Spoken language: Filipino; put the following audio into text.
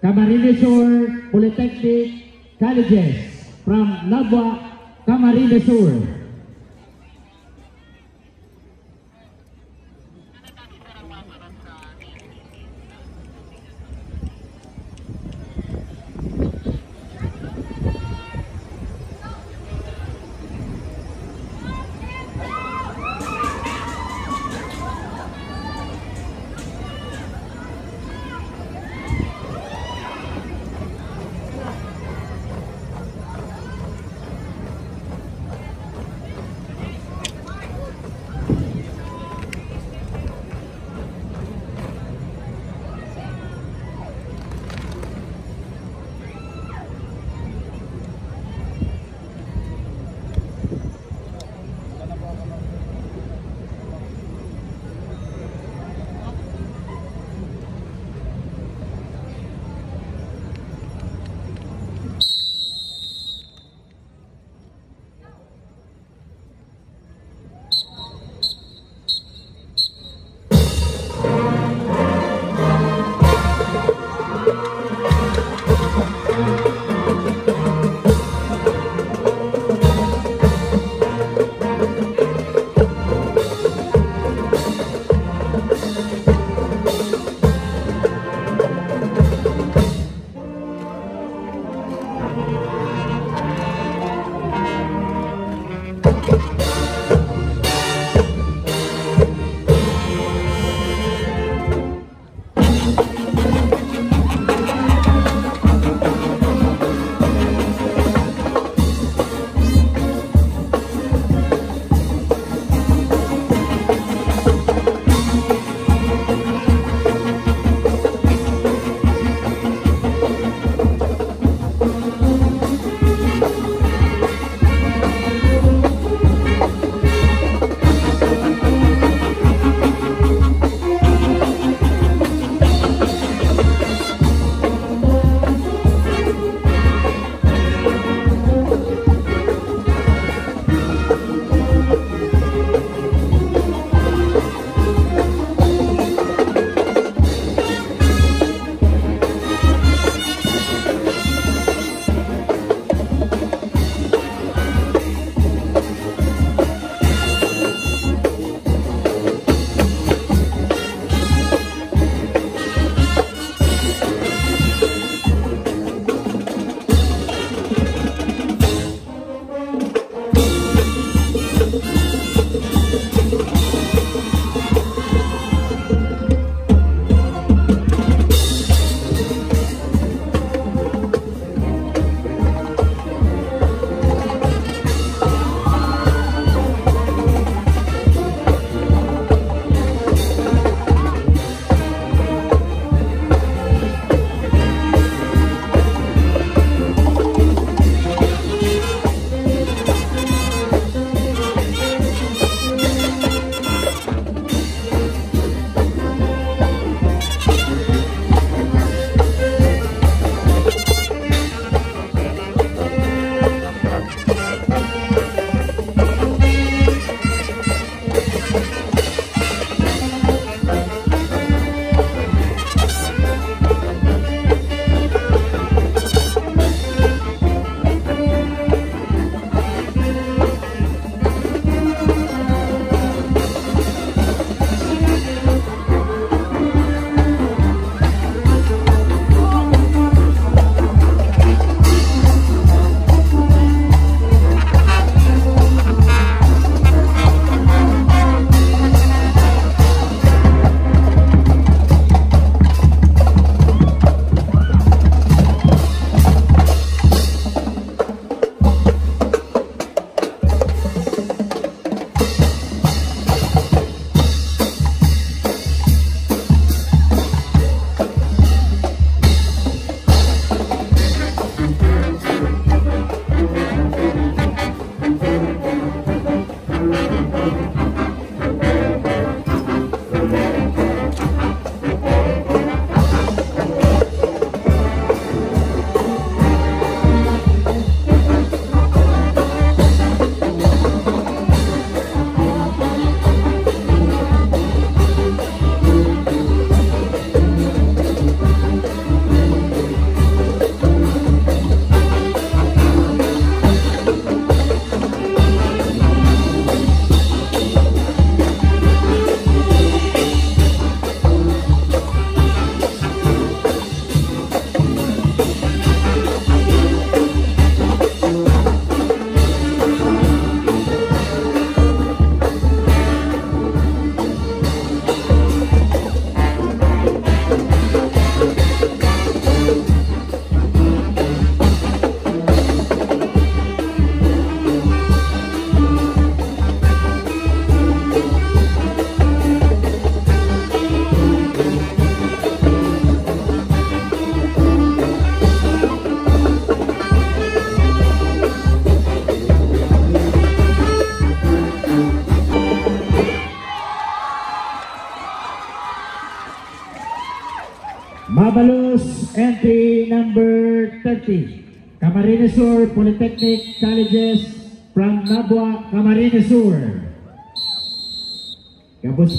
Camarines Sur Polytechnic Colleges from Nabwa, Camarines Sur. Tapos entry number 30. Camarines Sur Polytechnic Colleges from Nabua, Camarines Sur. Tapos